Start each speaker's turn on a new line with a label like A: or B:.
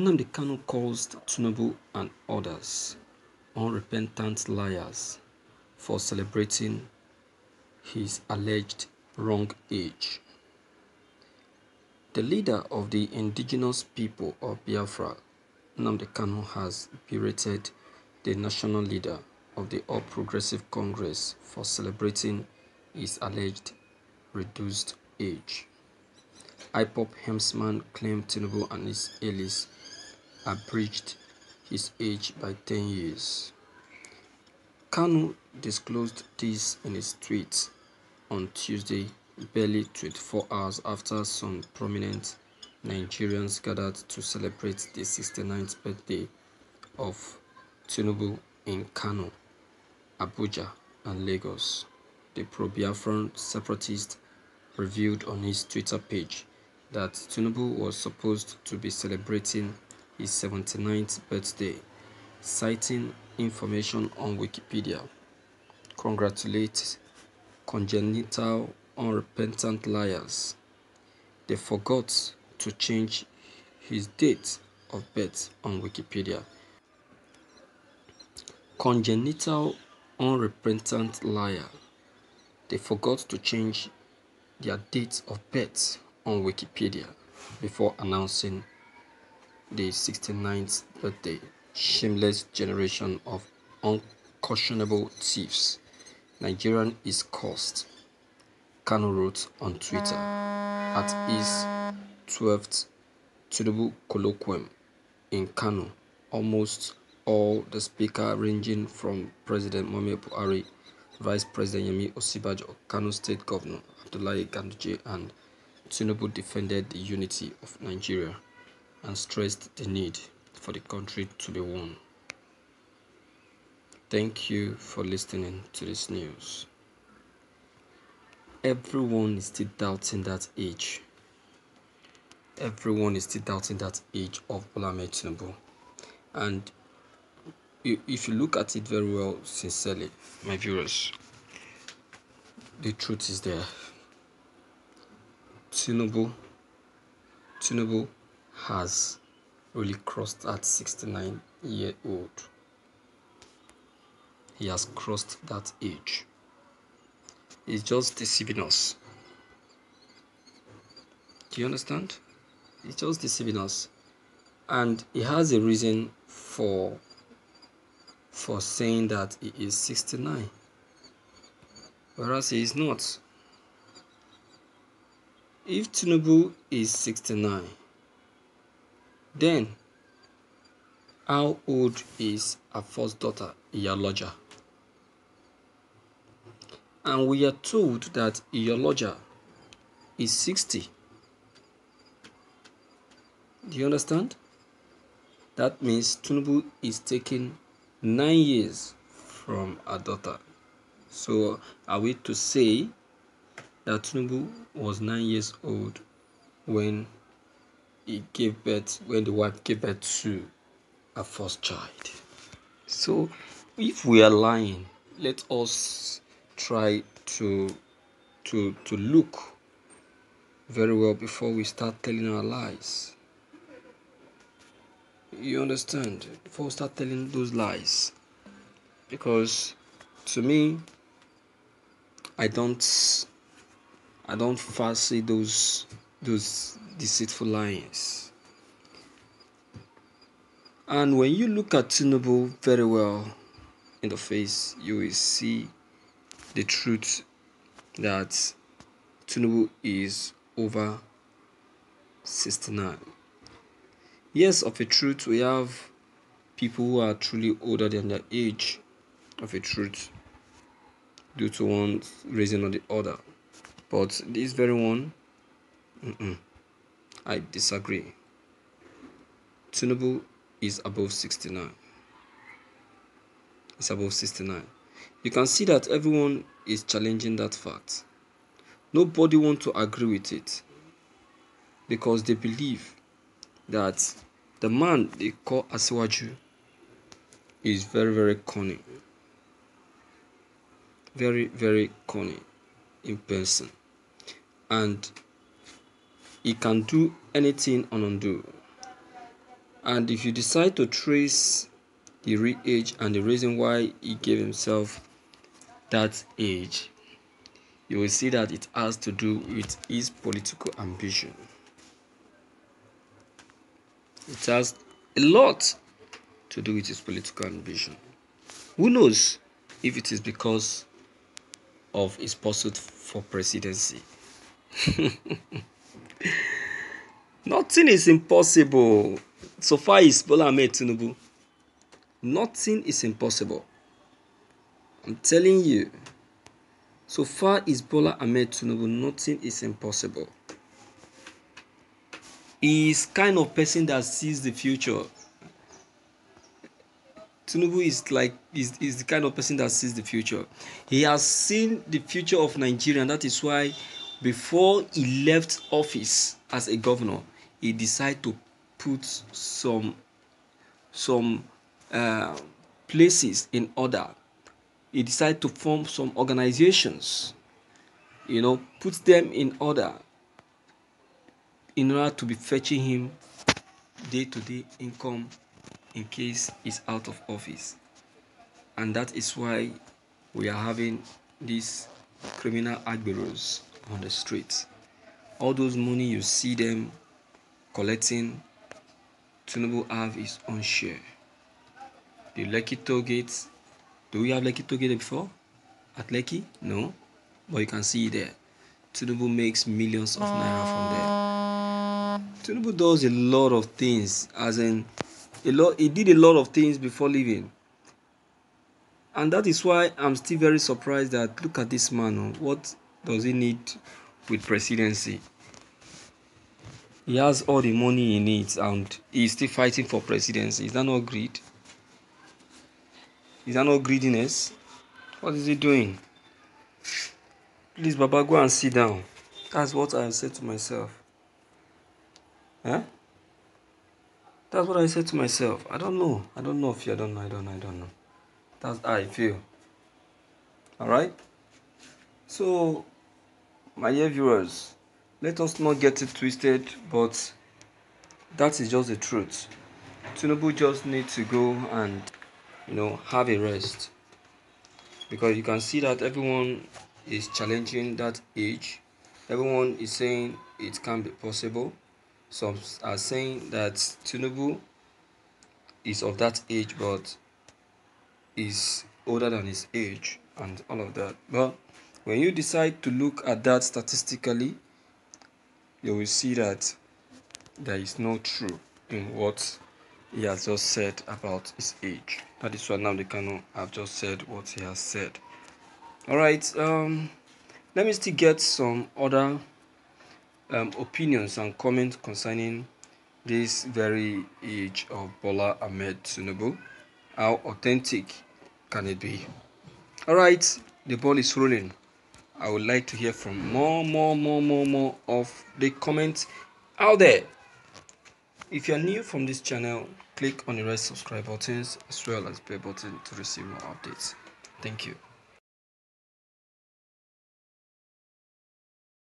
A: Nnamdi Kanu calls Tinubu and others unrepentant liars for celebrating his alleged wrong age. The leader of the indigenous people of Biafra, Nnamdi Kanu, has berated the national leader of the All Progressive Congress for celebrating his alleged reduced age. IPOB helmsman claimed Tinubu and his allies abridged his age by 10 years. Kanu disclosed this in his tweet on Tuesday, barely 24 hours after some prominent Nigerians gathered to celebrate the 69th birthday of Tinubu in Kano, Abuja, and Lagos. The pro-Biafran separatist revealed on his Twitter page that Tinubu was supposed to be celebrating his 79th birthday, citing information on Wikipedia. Congratulate congenital unrepentant liars. They forgot to change his date of birth on Wikipedia. Congenital unrepentant liar. They forgot to change their date of birth on Wikipedia before announcing the 69th birthday. Shameless generation of unconscionable thieves. Nigerian is cursed. Kanu wrote on Twitter at his 12th Tinubu colloquium in Kano. Almost all the speaker ranging from President Mohamed Buhari, Vice President Yemi Osinbajo, Kano State Governor Abdullahi Ganduje and Tinubu defended the unity of Nigeria and stressed the need for the country to be one. Thank you for listening to this news. Everyone is still doubting that age. Everyone is still doubting that age of Bola Tinubu. And if you look at it very well, sincerely, my viewers, the truth is there. Tinubu, Tinubu has really crossed at 69 year old. He has crossed that age. He's just deceiving us. Do you understand? He's just deceiving us. And he has a reason for for saying that he is 69 whereas he is not if Tinubu is 69 then how old is our first daughter Iyaloja and we are told that Iyaloja is 60 do you understand? That means Tinubu is taking nine years from a daughter. So are we to say that Tinubu was nine years old when he gave birth, when the wife gave birth to a first child? So if we are lying, let us try to to to look very well before we start telling our lies. You understand? Before we start telling those lies. Because to me, I don't I don't fancy those those deceitful lies. And when you look at Tinubu very well in the face, you will see the truth that Tinubu is over 69. Yes, of a truth, we have people who are truly older than their age, of a truth, due to one reason or the other. But this very one, mm -mm, I disagree. Tinubu is above 69. It's above 69. You can see that everyone is challenging that fact. Nobody wants to agree with it because they believe that the man they call Asiwaju is very, very cunning. Very, very cunning in person. And he can do anything and undo. And if you decide to trace the real age and the reason why he gave himself that age, you will see that it has to do with his political ambition. It has a lot to do with his political ambition. Who knows if it is because of his pursuit for presidency? Nothing is impossible. So far is Bola Ahmed Tinubu. Nothing is impossible. I'm telling you. So far is Bola Ahmed Tinubu, nothing is impossible. He is kind of person that sees the future. Tinubu is like is, is the kind of person that sees the future. He has seen the future of Nigeria, and that is why before he left office as a governor, he decided to put some some uh, places in order. He decided to form some organizations, you know, put them in order in order to be fetching him day-to-day income in case he's out of office. And that is why we are having these criminal agberos on the streets. All those money you see them collecting, Tinubu have his own share. The Lekki toll do we have Lekki toll before? At Lekki? No. But you can see there. Tinubu makes millions of naira from there. Tinubu does a lot of things, as in a lot. He did a lot of things before leaving, and that is why I'm still very surprised that look at this man. Oh, what does he need with presidency? He has all the money he needs, and he's still fighting for presidency. Is that not greed? Is that not greediness? What is he doing? Please, Baba, go and sit down. That's what I said to myself. Huh? That's what I said to myself. I don't know. I don't know if you I don't know. I don't know. I don't know. That's how I feel. Alright? So, my dear viewers, let us not get it twisted, but that is just the truth. Tinubu just needs to go and, you know, have a rest. Because you can see that everyone is challenging that age. Everyone is saying it can be possible. Some are saying that Tinubu is of that age but is older than his age and all of that. But when you decide to look at that statistically, you will see that there is no truth in what he has just said about his age. That is why now they cannot have just said what he has said all right um let me still get some other um, opinions and comments concerning this very age of Bola Ahmed Tinubu. How authentic can it be? All right, the ball is rolling. I would like to hear from more, more, more, more, more of the comments out there. If you're new from this channel, click on the red subscribe buttons as well as play button to receive more updates. Thank you.